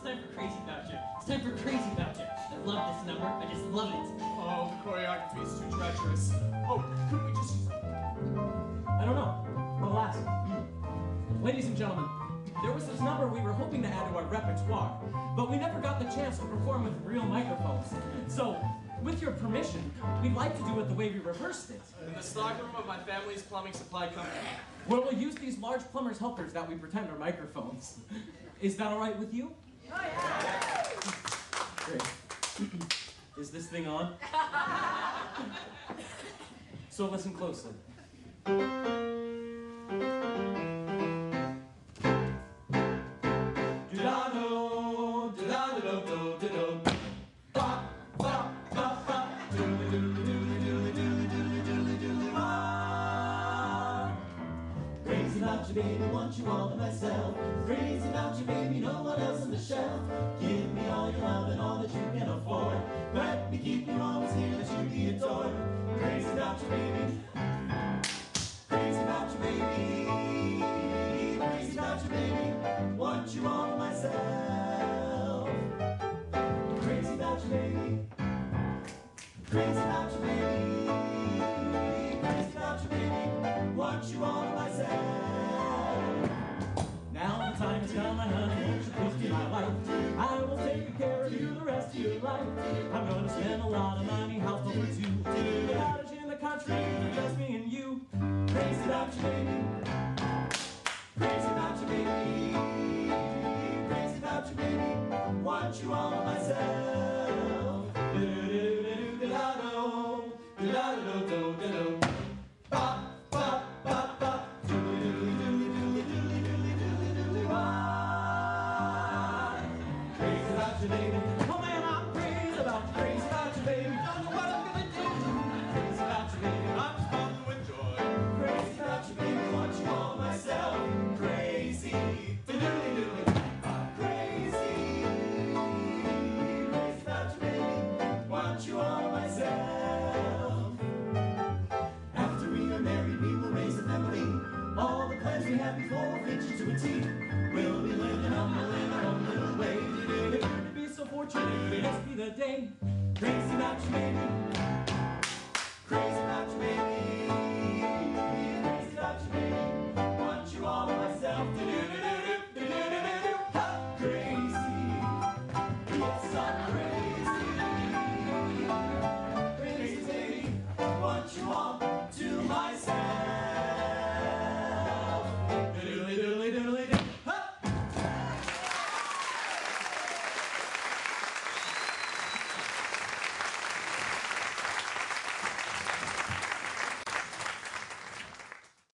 It's time for Crazy Bout Ya. It's time for Crazy Bout Ya. I love this number. I just love it. Oh, the choreography is too treacherous. Oh, couldn't we just I don't know. I'll ask. Ladies and gentlemen, there was this number we were hoping to add to our repertoire, but we never got the chance to perform with real microphones. So, with your permission, we'd like to do it the way we rehearsed it, in the stockroom of my family's plumbing supply company? where we'll use these large plumber's helpers that we pretend are microphones. Is that all right with you? Is this thing on? so listen closely. Crazy about you, baby, want you all to myself. Crazy about you, baby. Crazy about you, baby. Crazy about you, baby. Want you all to myself. Now the time has come, my honey, won't you please be my wife? I will take care of you the rest of your life. I'm gonna spend a lot of money, house over two. A cottage in the country, just me and you. Crazy about you, baby. Crazy about you, baby. Crazy about you, baby. Want you all to myself. The day.